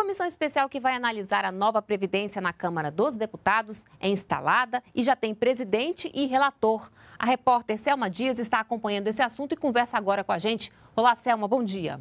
comissão especial que vai analisar a nova Previdência na Câmara dos Deputados é instalada e já tem presidente e relator. A repórter Selma Dias está acompanhando esse assunto e conversa agora com a gente. Olá, Selma, bom dia.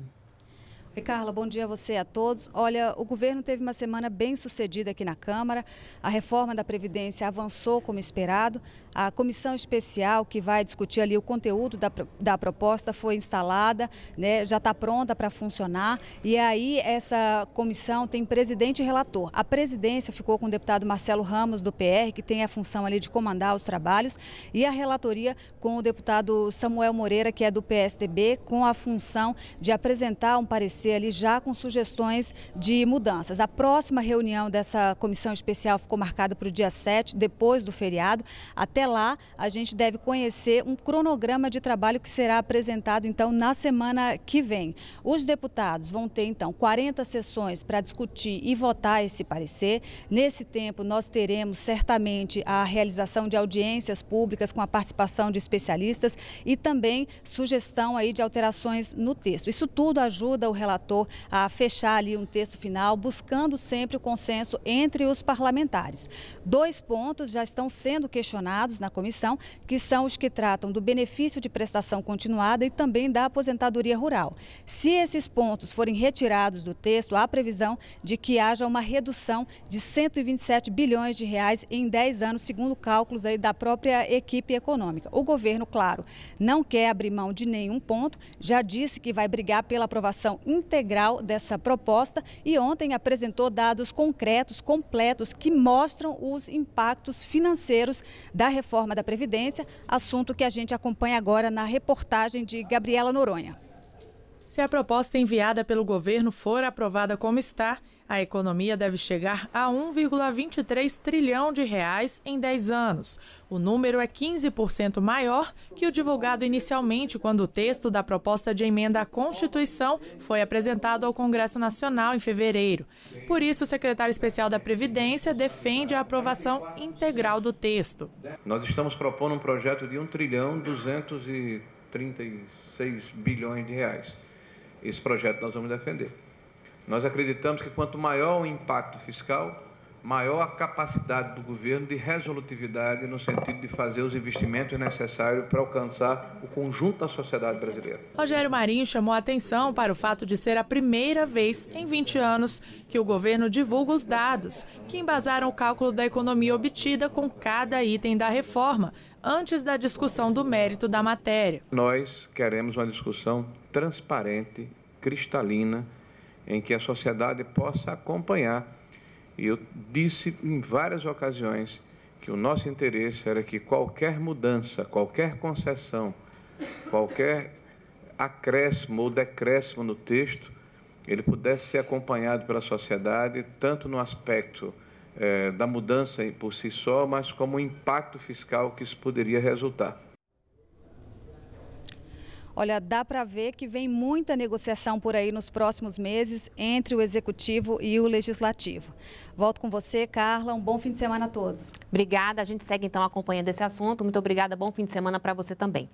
Oi, Carla, bom dia a você e a todos. Olha, o governo teve uma semana bem sucedida aqui na Câmara. A reforma da Previdência avançou como esperado. A comissão especial que vai discutir ali o conteúdo da, da proposta foi instalada, né, já está pronta para funcionar. E aí essa comissão tem presidente e relator. A presidência ficou com o deputado Marcelo Ramos, do PR, que tem a função ali de comandar os trabalhos, e a relatoria com o deputado Samuel Moreira, que é do PSTB, com a função de apresentar um parecer ali já com sugestões de mudanças. A próxima reunião dessa comissão especial ficou marcada para o dia 7, depois do feriado. Até lá, a gente deve conhecer um cronograma de trabalho que será apresentado então na semana que vem. Os deputados vão ter então 40 sessões para discutir e votar esse parecer. Nesse tempo, nós teremos certamente a realização de audiências públicas com a participação de especialistas e também sugestão aí de alterações no texto. Isso tudo ajuda o relator relator a fechar ali um texto final, buscando sempre o consenso entre os parlamentares. Dois pontos já estão sendo questionados na comissão, que são os que tratam do benefício de prestação continuada e também da aposentadoria rural. Se esses pontos forem retirados do texto, há previsão de que haja uma redução de 127 bilhões de reais em 10 anos, segundo cálculos aí da própria equipe econômica. O governo, claro, não quer abrir mão de nenhum ponto, já disse que vai brigar pela aprovação integral dessa proposta e ontem apresentou dados concretos, completos, que mostram os impactos financeiros da reforma da Previdência, assunto que a gente acompanha agora na reportagem de Gabriela Noronha. Se a proposta enviada pelo governo for aprovada como está, a economia deve chegar a 1,23 trilhão de reais em 10 anos. O número é 15% maior que o divulgado inicialmente quando o texto da proposta de emenda à Constituição foi apresentado ao Congresso Nacional em fevereiro. Por isso, o secretário especial da Previdência defende a aprovação integral do texto. Nós estamos propondo um projeto de 1 trilhão 236 bilhões de reais. Esse projeto nós vamos defender. Nós acreditamos que quanto maior o impacto fiscal, maior a capacidade do governo de resolutividade no sentido de fazer os investimentos necessários para alcançar o conjunto da sociedade brasileira. Rogério Marinho chamou a atenção para o fato de ser a primeira vez em 20 anos que o governo divulga os dados que embasaram o cálculo da economia obtida com cada item da reforma, antes da discussão do mérito da matéria. Nós queremos uma discussão transparente, cristalina, em que a sociedade possa acompanhar. E eu disse em várias ocasiões que o nosso interesse era que qualquer mudança, qualquer concessão, qualquer acréscimo ou decréscimo no texto, ele pudesse ser acompanhado pela sociedade, tanto no aspecto eh, da mudança por si só, mas como o impacto fiscal que isso poderia resultar. Olha, dá para ver que vem muita negociação por aí nos próximos meses entre o Executivo e o Legislativo. Volto com você, Carla. Um bom fim de semana a todos. Obrigada. A gente segue então acompanhando esse assunto. Muito obrigada. Bom fim de semana para você também.